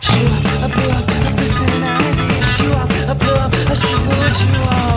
Shoot, I blew up every single night. up. I blew up, I shoot what you are.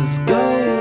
go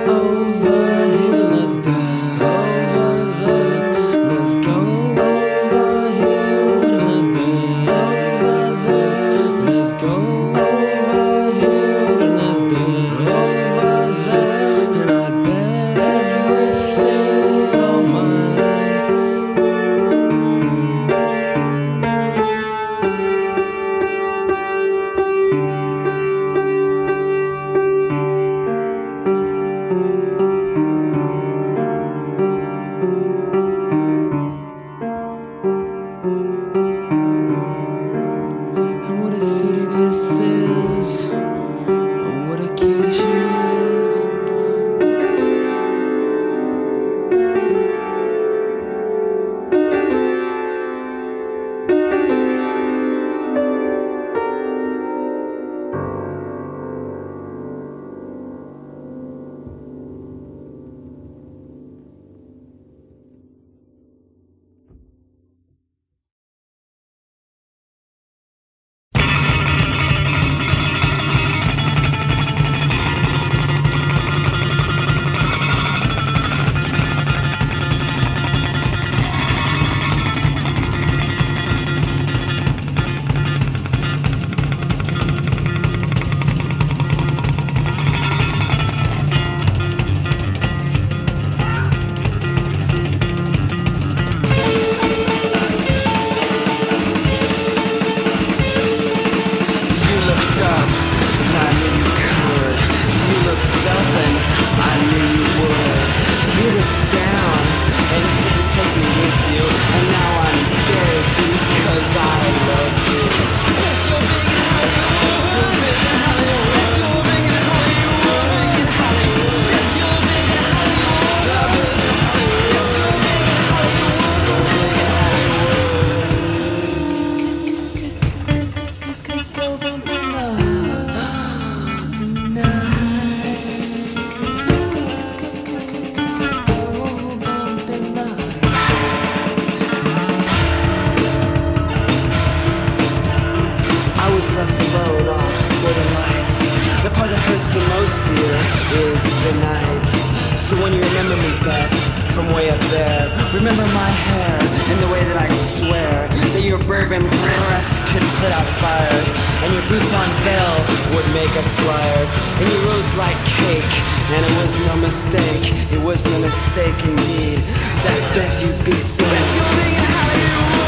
nights. So when you remember me, Beth, from way up there, remember my hair and the way that I swear that your bourbon breath could put out fires, and your bouffant bell would make us liars, and you rose like cake, and it was no mistake, it was no mistake indeed, that Beth you be so.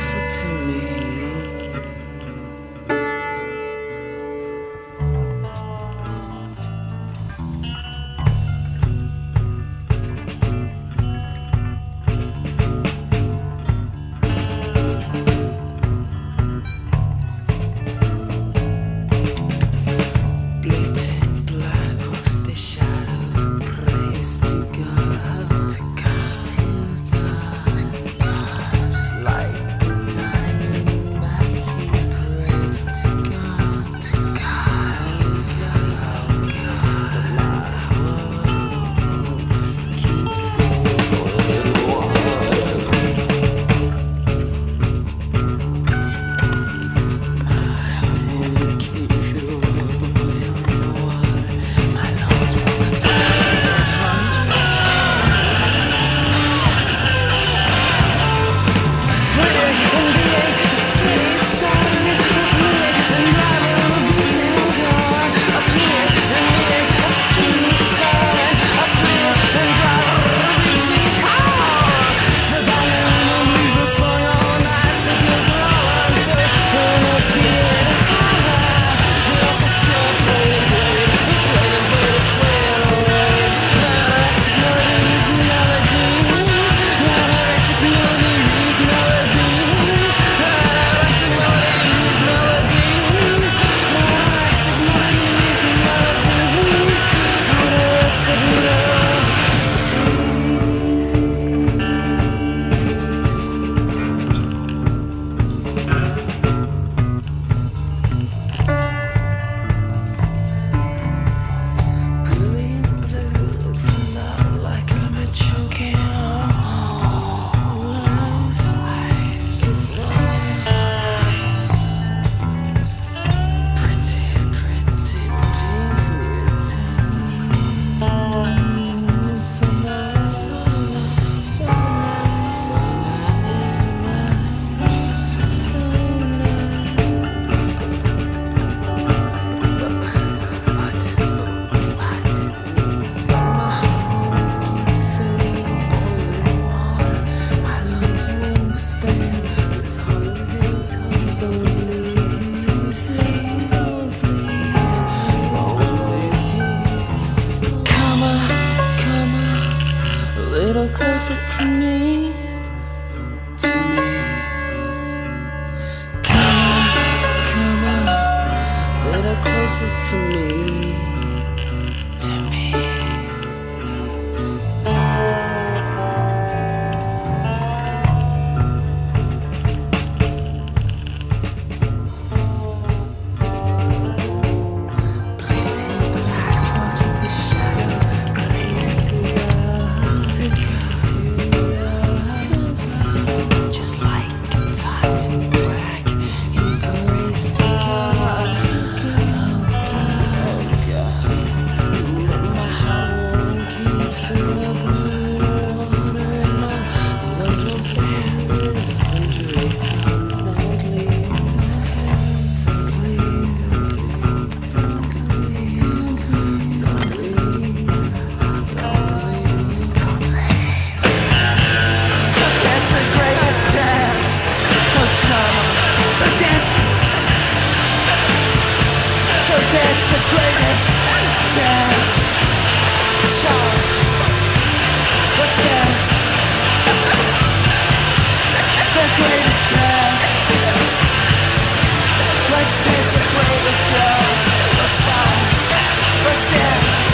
closer to me. the greatest dance. Let's dance. The greatest dance. Let's dance the greatest dance. Let's dance.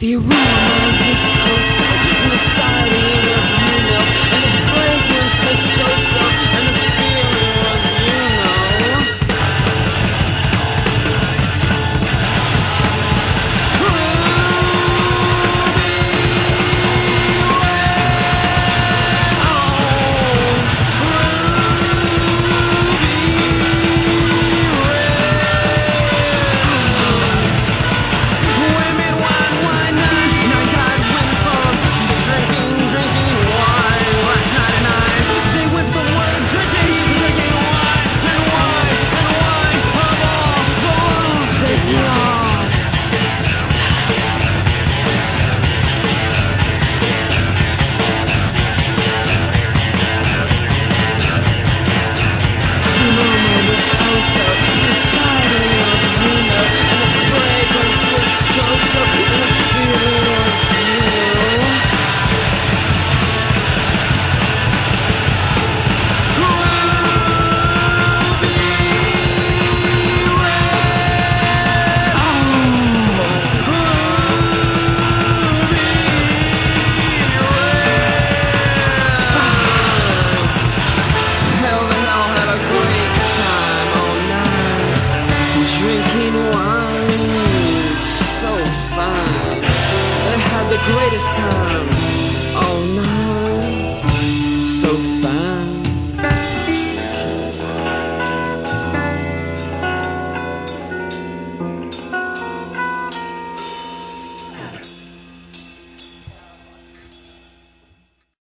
The aroma was also from the siren